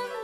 love.